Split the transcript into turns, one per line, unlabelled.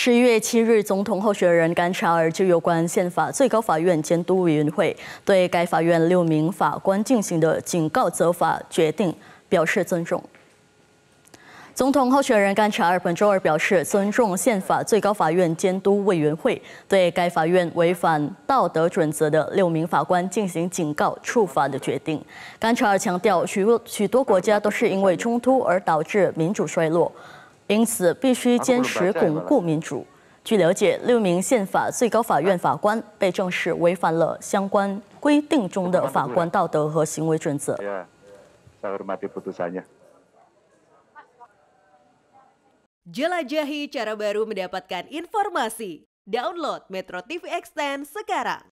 十一月七日，总统候选人甘查尔就有关宪法最高法院监督委员会对该法院六名法官进行的警告责罚决定表示尊重。总统候选人甘查尔本周二表示，尊重宪法最高法院监督委员会对该法院违反道德准则的六名法官进行警告处罚的决定。甘查尔强调，许多许多国家都是因为冲突而导致民主衰落。因此，必须坚持巩固民主。据了解，六名宪法最高法院法官被证实违反了相关规定中的法官道德和行为准则。
Jelajahi cara baru mendapatkan informasi. Download Metro TV Extend sekarang.